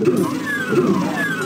Oh, my God.